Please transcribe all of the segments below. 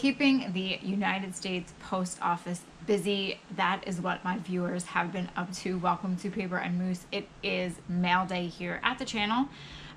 keeping the United States Post Office busy. That is what my viewers have been up to. Welcome to Paper and Moose. It is mail day here at the channel.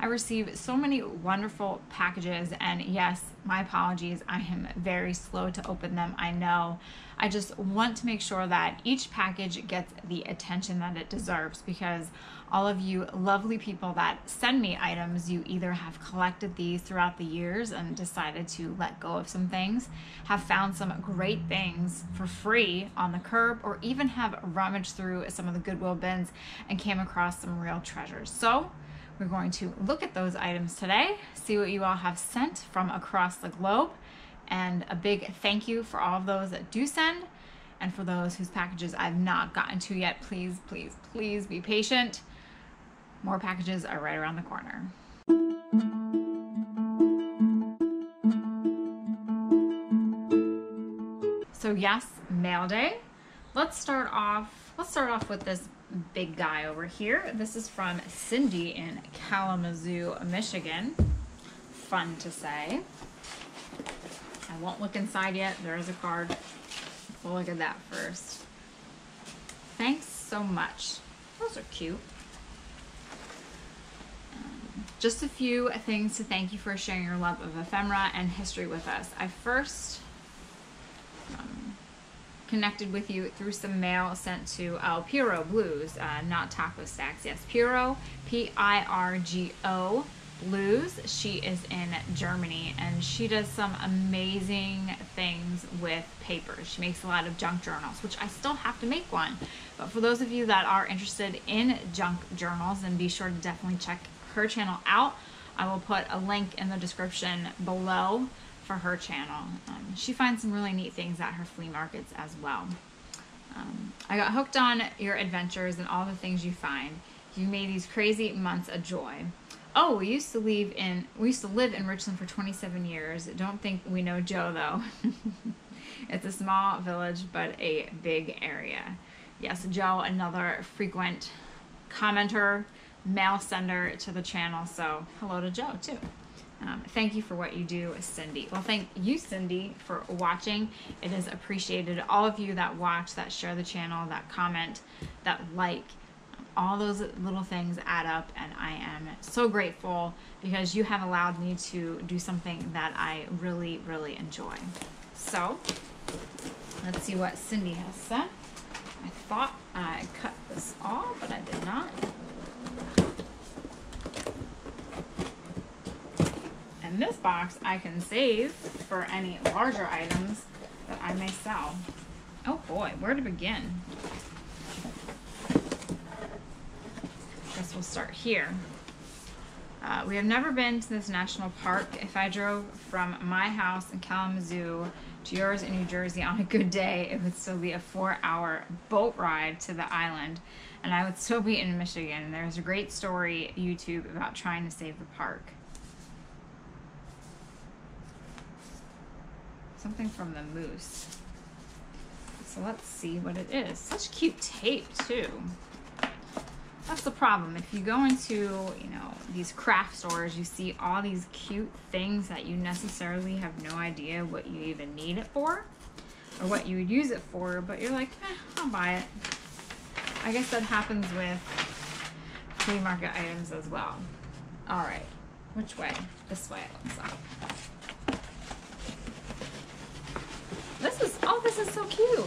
I receive so many wonderful packages, and yes, my apologies. I am very slow to open them. I know. I just want to make sure that each package gets the attention that it deserves because all of you lovely people that send me items, you either have collected these throughout the years and decided to let go of some things, have found some great things for free on the curb, or even have rummaged through some of the Goodwill bins and came across some real treasures. So, we're going to look at those items today, see what you all have sent from across the globe, and a big thank you for all of those that do send. And for those whose packages I've not gotten to yet, please, please, please be patient. More packages are right around the corner. So yes, mail day. Let's start off, let's start off with this big guy over here. This is from Cindy in Kalamazoo, Michigan. Fun to say. I won't look inside yet. There is a card. We'll look at that first. Thanks so much. Those are cute. Um, just a few things to thank you for sharing your love of ephemera and history with us. I first um, connected with you through some mail sent to oh, Pirjo Blues, uh, not Taco Stacks. Yes, Pirjo, P I R G O Blues. She is in Germany and she does some amazing things with papers. She makes a lot of junk journals, which I still have to make one. But for those of you that are interested in junk journals, then be sure to definitely check her channel out. I will put a link in the description below for her channel. Um, she finds some really neat things at her flea markets as well. Um, I got hooked on your adventures and all the things you find. You made these crazy months a joy. Oh, we used to live in we used to live in Richland for 27 years. Don't think we know Joe though. it's a small village but a big area. Yes, Joe, another frequent commenter, mail sender to the channel. So hello to Joe too. Um, thank you for what you do, Cindy. Well, thank you, Cindy, for watching. It is appreciated. All of you that watch, that share the channel, that comment, that like, all those little things add up, and I am so grateful because you have allowed me to do something that I really, really enjoy. So, let's see what Cindy has said. I thought I cut this off, but I did not. And this box I can save for any larger items that I may sell. Oh boy, where to begin? I Guess we'll start here. Uh, we have never been to this national park. If I drove from my house in Kalamazoo to yours in New Jersey on a good day, it would still be a four hour boat ride to the island and I would still be in Michigan. There's a great story YouTube about trying to save the park. Something from the moose. So let's see what it is. Such cute tape too. That's the problem. If you go into, you know, these craft stores, you see all these cute things that you necessarily have no idea what you even need it for or what you would use it for, but you're like, eh, I'll buy it. I guess that happens with flea market items as well. All right, which way? This way it looks like. This is, oh, this is so cute.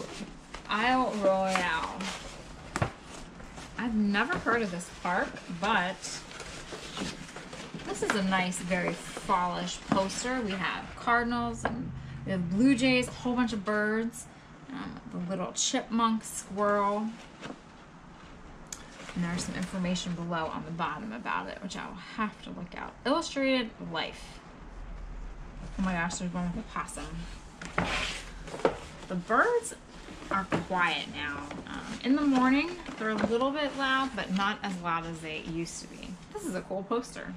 Isle Royale. I've never heard of this park, but this is a nice, very fallish poster. We have cardinals and we have blue jays, a whole bunch of birds, um, the little chipmunk, squirrel. And there's some information below on the bottom about it, which I will have to look out. Illustrated Life. Oh my gosh, there's one with a possum. The birds are quiet now. Um, in the morning, they're a little bit loud, but not as loud as they used to be. This is a cool poster.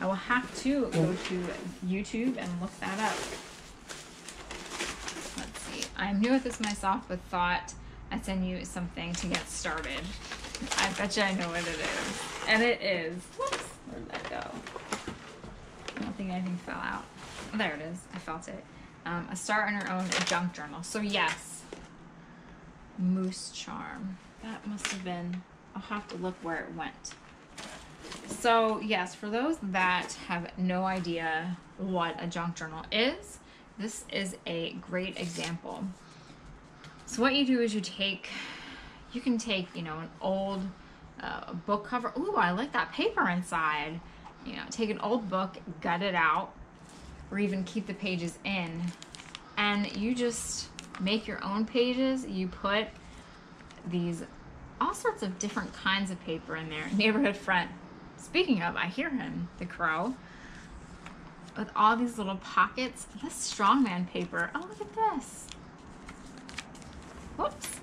I will have to go to YouTube and look that up. Let's see. I'm new at this myself, but thought I'd send you something to get started. I bet you I know what it is. And it is. Whoops. Where'd that go? I don't think anything fell out. There it is. I felt it. Um, a start on her own junk journal. So yes, moose charm. That must have been. I'll have to look where it went. So yes, for those that have no idea what a junk journal is, this is a great example. So what you do is you take, you can take, you know, an old uh, book cover. Ooh, I like that paper inside. You know, take an old book, gut it out, or even keep the pages in, and you just make your own pages. You put these all sorts of different kinds of paper in there. Neighborhood Front. Speaking of, I hear him, the crow with all these little pockets. This strongman paper. Oh, look at this. Whoops.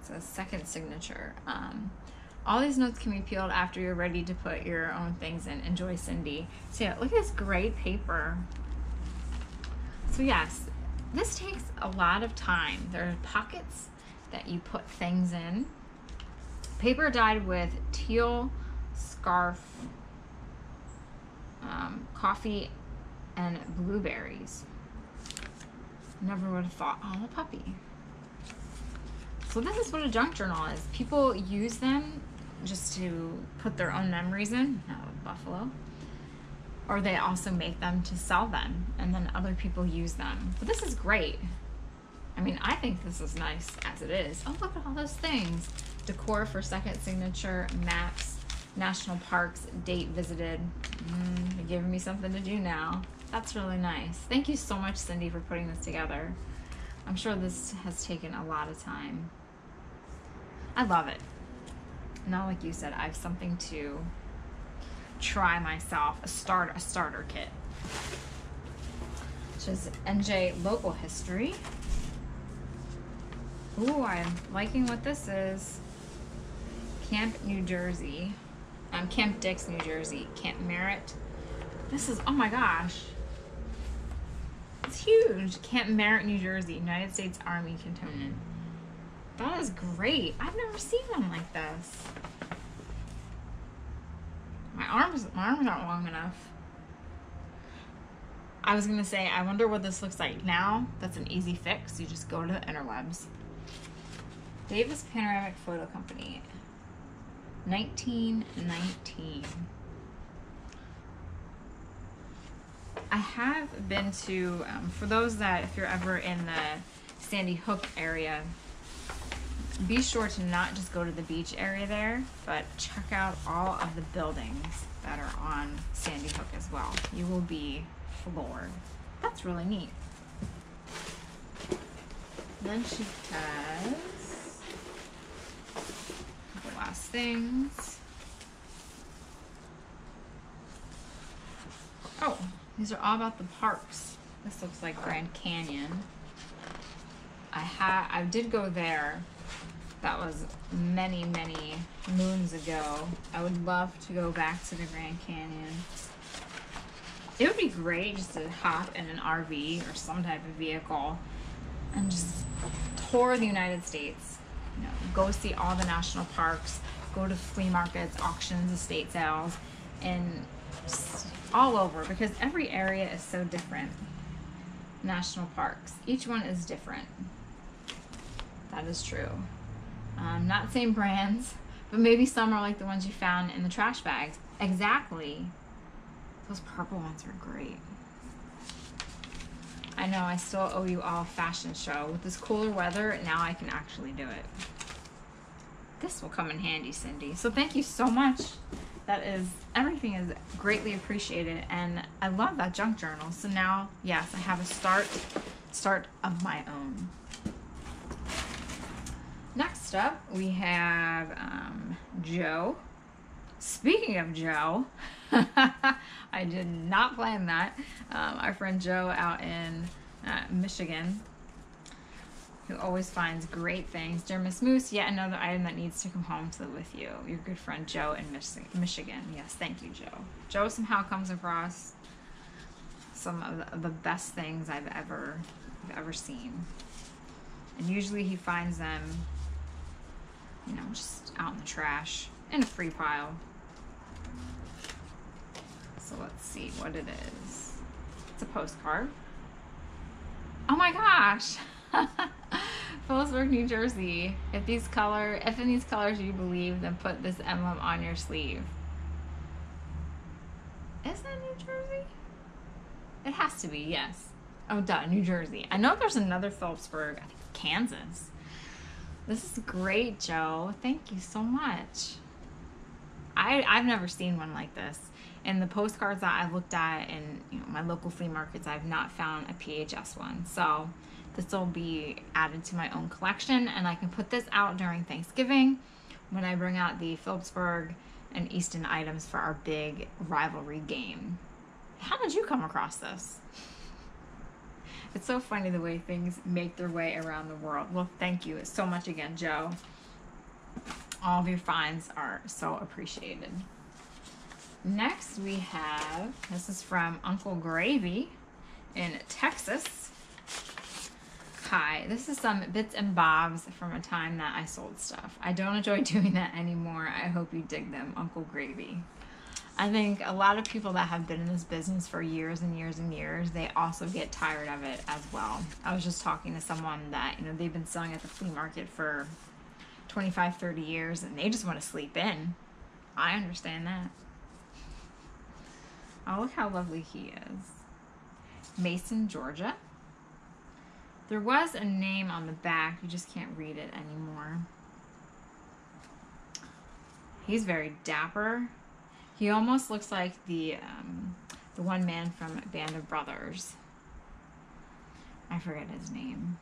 It's a second signature. Um, all these notes can be peeled after you're ready to put your own things in. Enjoy, Cindy. So yeah, look at this great paper. So yes, this takes a lot of time. There are pockets that you put things in. Paper dyed with teal scarf um, coffee and blueberries. Never would have thought, oh, a puppy. So this is what a junk journal is. People use them just to put their own memories in. Buffalo. Or they also make them to sell them, and then other people use them. But this is great. I mean, I think this is nice as it is. Oh, look at all those things. Decor for second signature, maps, national parks, date visited. Mm, you're giving me something to do now. That's really nice. Thank you so much, Cindy, for putting this together. I'm sure this has taken a lot of time. I love it. Now, like you said, I have something to try myself. A start a starter kit, which is NJ local history. Ooh, I'm liking what this is. Camp New Jersey um, Camp Dix, New Jersey, Camp Merritt. This is, oh my gosh. It's huge. Camp Merritt, New Jersey, United States Army Cantonment. That is great. I've never seen one like this. My arms, my arms aren't long enough. I was gonna say, I wonder what this looks like now. That's an easy fix. You just go to the interwebs. Davis Panoramic Photo Company. 1919. I have been to, um, for those that, if you're ever in the Sandy Hook area, be sure to not just go to the beach area there, but check out all of the buildings that are on Sandy Hook as well. You will be floored. That's really neat. Then she has the last things. Oh, these are all about the parks. This looks like Grand Canyon. I had I did go there. That was many, many moons ago. I would love to go back to the Grand Canyon. It would be great just to hop in an RV or some type of vehicle and just tour the United States you know, go see all the national parks, go to flea markets, auctions, estate sales, and all over because every area is so different. National parks, each one is different. That is true. Um, not same brands, but maybe some are like the ones you found in the trash bags. Exactly. Those purple ones are great. I know I still owe you all a fashion show. With this cooler weather, now I can actually do it. This will come in handy, Cindy. So thank you so much. That is, everything is greatly appreciated. And I love that junk journal. So now, yes, I have a start, start of my own. Next up, we have um, Joe. Speaking of Joe, I did not plan that. Um, our friend Joe out in uh, Michigan, who always finds great things. Dermis Moose, yet another item that needs to come home to with you. Your good friend Joe in Mich- Michigan. Yes, thank you, Joe. Joe somehow comes across some of the, of the best things I've ever, I've ever seen. And usually he finds them, you know, just out in the trash in a free pile. So let's see what it is. It's a postcard. Oh my gosh! Phillipsburg, New Jersey. If these color, if in these colors you believe, then put this emblem on your sleeve. Is that New Jersey? It has to be, yes. Oh, duh, New Jersey. I know there's another Phillipsburg. I think Kansas. This is great, Joe. Thank you so much. I I've never seen one like this. In the postcards that I've looked at in you know, my local flea markets, I've not found a PHS one. So this will be added to my own collection, and I can put this out during Thanksgiving when I bring out the Phillipsburg and Easton items for our big rivalry game. How did you come across this? It's so funny the way things make their way around the world. Well, thank you so much again, Joe. All of your finds are so appreciated. Next, we have this is from Uncle Gravy in Texas. Hi, this is some bits and bobs from a time that I sold stuff. I don't enjoy doing that anymore. I hope you dig them, Uncle Gravy. I think a lot of people that have been in this business for years and years and years, they also get tired of it as well. I was just talking to someone that, you know, they've been selling at the flea market for 25, 30 years and they just want to sleep in. I understand that. Oh, look how lovely he is. Macon, Georgia. There was a name on the back, you just can't read it anymore. He's very dapper. He almost looks like the um, the one man from Band of Brothers. I forget his name.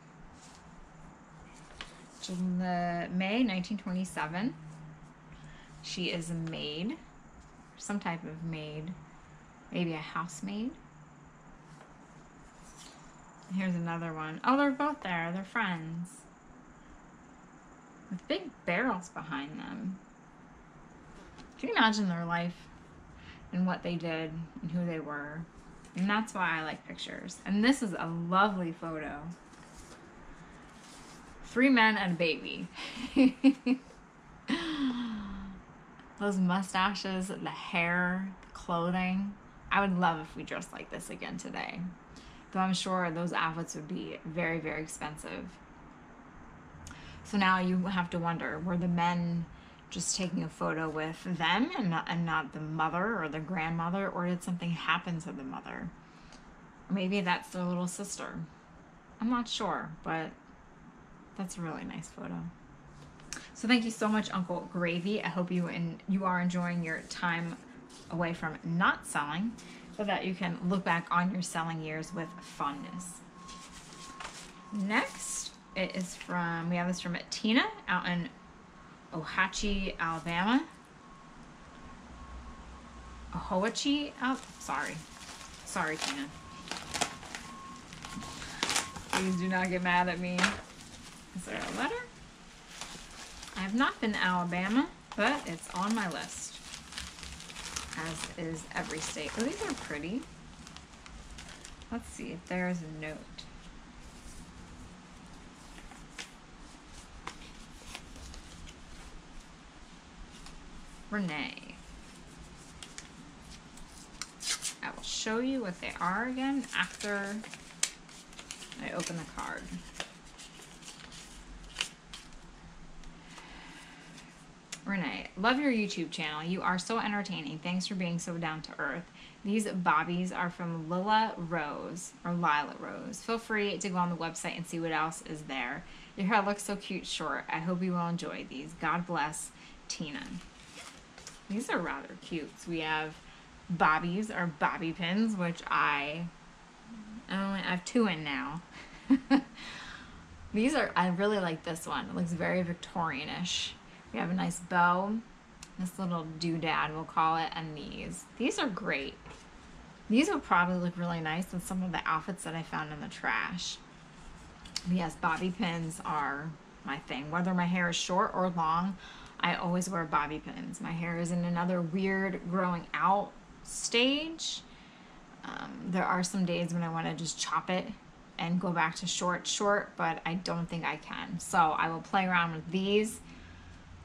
May 1927. She is a maid, some type of maid, maybe a housemaid. Here's another one. Oh, they're both there. They're friends. With big barrels behind them. Can you imagine their life and what they did and who they were? And that's why I like pictures. And this is a lovely photo. Three men and a baby. Those mustaches, the hair, the clothing. I would love if we dressed like this again today though I'm sure those outfits would be very, very expensive. So now you have to wonder were the men just taking a photo with them and not, and not the mother or the grandmother, or did something happen to the mother? Maybe that's their little sister. I'm not sure, but that's a really nice photo. So thank you so much, Uncle Gravy. I hope you and you are enjoying your time away from not selling so that you can look back on your selling years with fondness. Next, it is from, we have this from Tina out in Ohatchee, Alabama. Ohoachi, oh, sorry. Sorry, Tina. Please do not get mad at me. Is there a letter? I have not been to Alabama, but it's on my list as is every state. Oh, these are pretty. Let's see if there's a note. Renee. I will show you what they are again after I open the card. Renee, love your YouTube channel. You are so entertaining. Thanks for being so down to earth. These bobbies are from Lila Rose or Lila Rose. Feel free to go on the website and see what else is there. Your hair looks so cute short. I hope you will enjoy these. God bless Tina. These are rather cute. So we have bobbies or bobby pins, which I, I only have two in now. These are, I really like this one. It looks very Victorianish. We have a nice bow, this little doodad we'll call it, and these. These are great. These would probably look really nice in some of the outfits that I found in the trash. yes, bobby pins are my thing. Whether my hair is short or long, I always wear bobby pins. My hair is in another weird growing out stage. Um, there are some days when I want to just chop it and go back to short short, but I don't think I can. So I will play around with these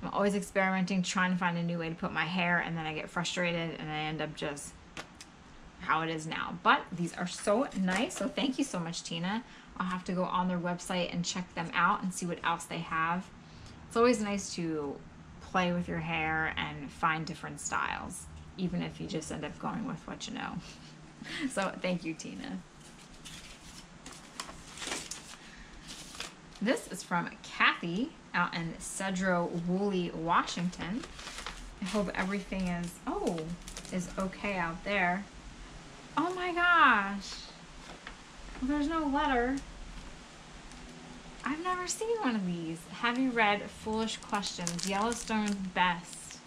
I'm always experimenting, trying to find a new way to put my hair, and then I get frustrated and I end up just how it is now. But these are so nice. So thank you so much, Tina. I'll have to go on their website and check them out and see what else they have. It's always nice to play with your hair and find different styles, even if you just end up going with what you know. so thank you, Tina. This is from Kathy out in Cedro Woolley, Washington. I hope everything is, oh, is okay out there. Oh my gosh. There's no letter. I've never seen one of these. Have you read Foolish Questions? Yellowstone's best.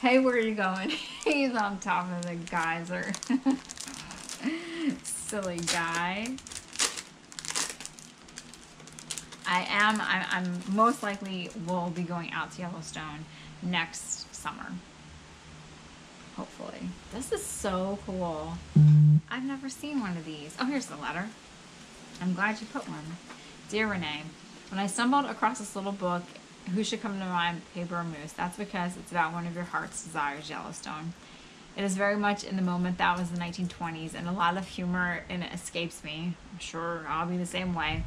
Hey, where are you going? He's on top of the geyser. Silly guy. I am, I, I'm most likely will be going out to Yellowstone next summer. Hopefully. This is so cool. I've never seen one of these. Oh, here's the letter. I'm glad you put one. Dear Renee, when I stumbled across this little book, Who Should Come to Mind, Paper Moose, that's because it's about one of your heart's desires, Yellowstone. It is very much in the moment that was the 1920s, and a lot of humor in it escapes me. I'm sure I'll be the same way.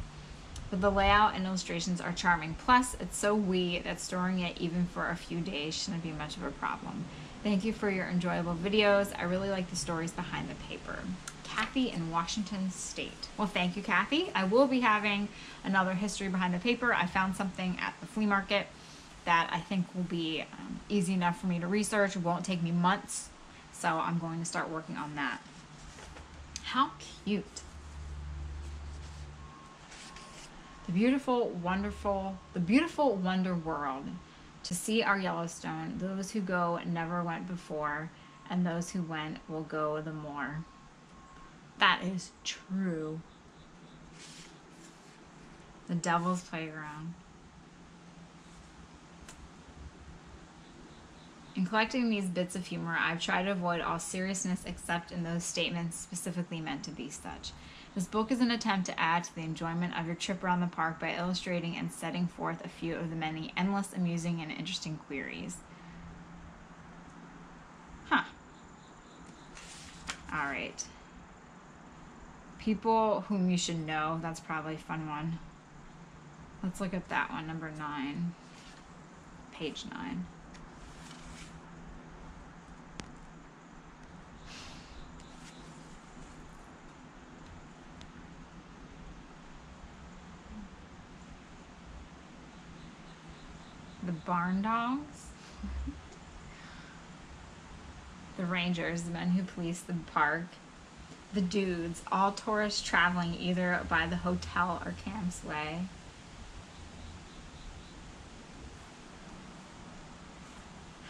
But the layout and illustrations are charming. Plus, it's so wee that storing it even for a few days shouldn't be much of a problem. Thank you for your enjoyable videos. I really like the stories behind the paper. Kathy in Washington State. Well, thank you, Kathy. I will be having another history behind the paper. I found something at the flea market that I think will be um, easy enough for me to research. It won't take me months, so I'm going to start working on that. How cute. The beautiful, wonderful, the beautiful wonder world to see our Yellowstone. Those who go never went before, and those who went will go the more. That is true. The devil's playground. In collecting these bits of humor, I've tried to avoid all seriousness except in those statements specifically meant to be such. This book is an attempt to add to the enjoyment of your trip around the park by illustrating and setting forth a few of the many endless, amusing, and interesting queries. Huh. All right. People whom you should know. That's probably a fun one. Let's look at that one, number nine. Page nine. The barn dogs, the rangers, the men who police the park, the dudes, all tourists traveling either by the hotel or camp's way.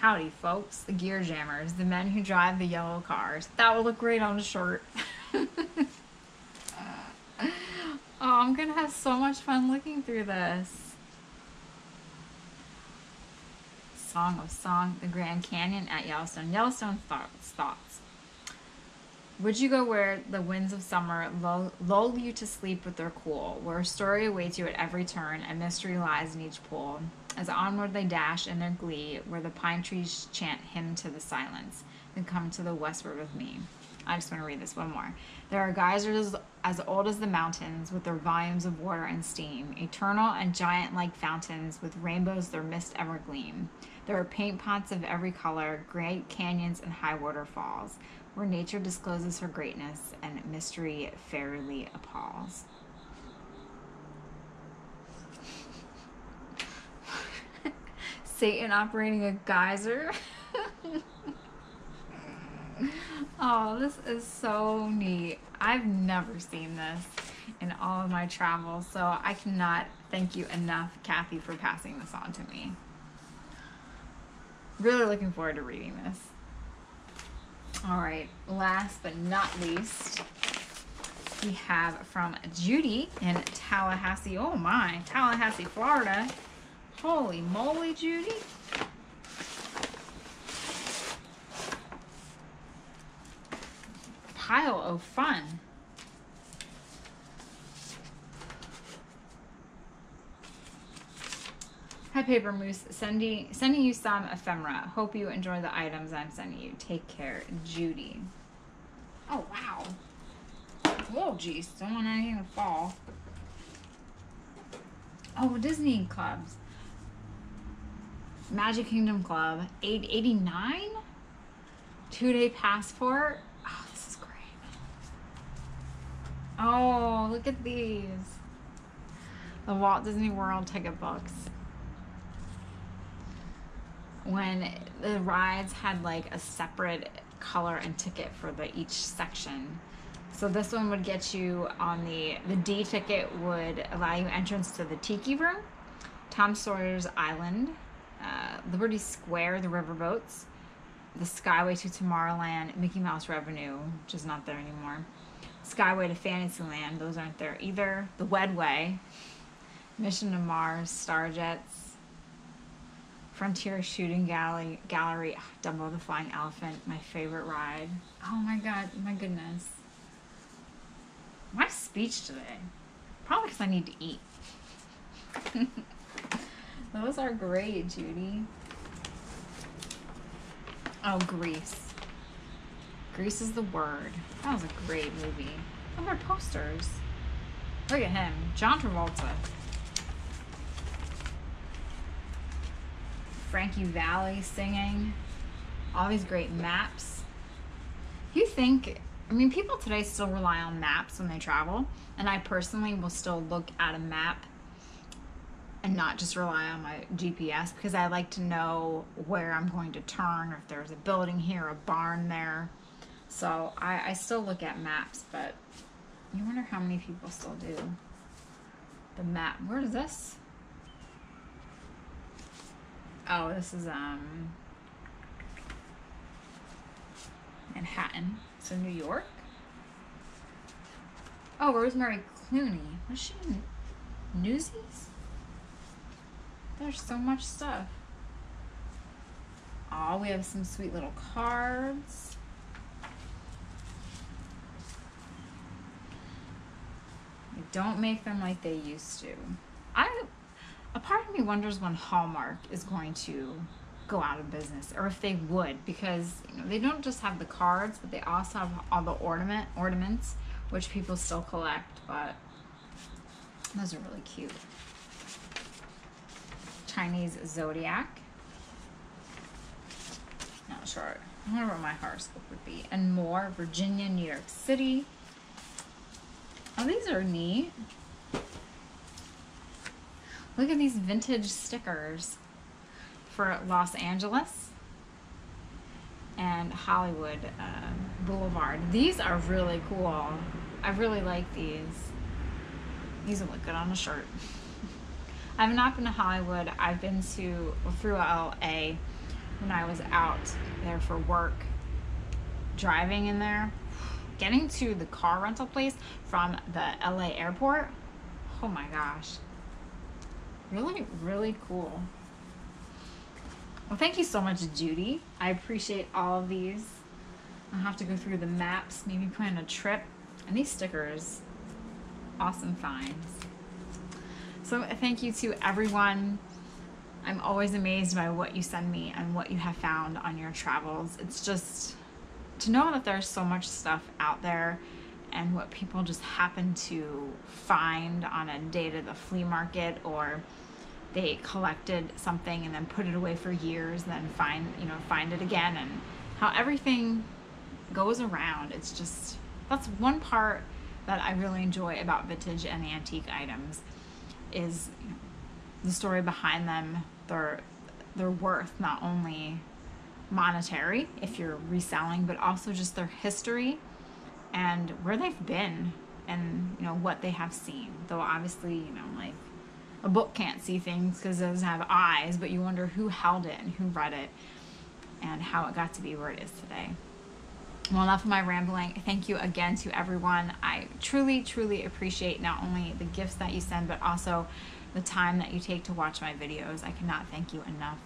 Howdy, folks, the gear jammers, the men who drive the yellow cars. That would look great on a shirt. oh, I'm gonna have so much fun looking through this. Song of Song, the Grand Canyon at Yellowstone. Yellowstone thoughts. Would you go where the winds of summer lull, lull you to sleep with their cool, where a story awaits you at every turn and mystery lies in each pool? As onward they dash in their glee, where the pine trees chant hymn to the silence, then come to the westward with me. I just want to read this one more. There are geysers as old as the mountains, with their volumes of water and steam, eternal and giant like fountains, with rainbows their mist ever gleam. There are paint pots of every color, great canyons and high waterfalls, where nature discloses her greatness and mystery fairly appalls. Satan operating a geyser. oh, this is so neat. I've never seen this in all of my travels, so I cannot thank you enough, Kathy, for passing this on to me. Really looking forward to reading this. All right, last but not least, we have from Judy in Tallahassee. Oh my, Tallahassee, Florida. Holy moly, Judy. Pile of fun. Hi, Paper Moose. Sending, sending you some ephemera. Hope you enjoy the items I'm sending you. Take care, Judy. Oh, wow. Whoa, geez. Don't want anything to fall. Oh, Disney clubs. Magic Kingdom Club, 889 two day passport. Oh, this is great. Oh, look at these. The Walt Disney World ticket books. When the rides had like a separate color and ticket for the each section. So this one would get you on the the D ticket would allow you entrance to the Tiki Room, Tom Sawyer's Island, uh, Liberty Square, the riverboats, the Skyway to Tomorrowland, Mickey Mouse Revue, which is not there anymore. Skyway to Fantasyland, those aren't there either. The Wedway, Mission to Mars, Starjets, Frontier Shooting Gallery, Gallery, Dumbo the Flying Elephant, my favorite ride. Oh my god, my goodness. My speech today. Probably because I need to eat. those are great, Judy. Oh, Grease. Grease is the word. That was a great movie. Look at our posters. Look at him. John Travolta. Frankie Valli singing. All these great maps. You think, I mean, people today still rely on maps when they travel. And I personally will still look at a map and not just rely on my GPS because I like to know where I'm going to turn or if there's a building here, a barn there. So I, I still look at maps, but you wonder how many people still do. The map, where is this? Oh, this is um Manhattan. So New York. Oh, Rosemary Clooney. Was she in Newsies? There's so much stuff. Oh, we have some sweet little cards. Don't make them like they used to. I, a part of me wonders when Hallmark is going to go out of business, or if they would, because you know they don't just have the cards, but they also have all the ornament ornaments, which people still collect. But those are really cute. Chinese zodiac. Not sure. I wonder what my horoscope would be. And more. Virginia, New York City. Oh, these are neat. Look at these vintage stickers for Los Angeles and Hollywood uh, Boulevard. These are really cool. I really like these. These will look good on a shirt. I've not been to Hollywood. I've been to through LA when I was out there for work, driving in there, getting to the car rental place from the LA airport. Oh my gosh. Really, really cool. Well, thank you so much, Judy. I appreciate all of these. I'll have to go through the maps, maybe plan a trip. And these stickers, awesome finds. So thank you to everyone. I'm always amazed by what you send me and what you have found on your travels. It's just to know that there's so much stuff out there and what people just happen to find on a day to the flea market or they collected something and then put it away for years then find you know find it again and how everything goes around. It's just that's one part that I really enjoy about vintage and antique items is the story behind them, their their worth, not only monetary if you're reselling, but also just their history and where they've been and you know what they have seen. Though obviously, you know, like a book can't see things because it doesn't have eyes, but you wonder who held it and who read it and how it got to be where it is today. Well, enough of my rambling. Thank you again to everyone. I truly, truly appreciate not only the gifts that you send, but also the time that you take to watch my videos. I cannot thank you enough.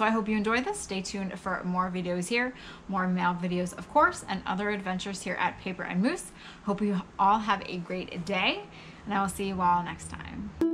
So I hope you enjoyed this. Stay tuned for more videos here, more mail videos, of course, and other adventures here at Paper and Moose. Hope you all have a great day, and I will see you all next time.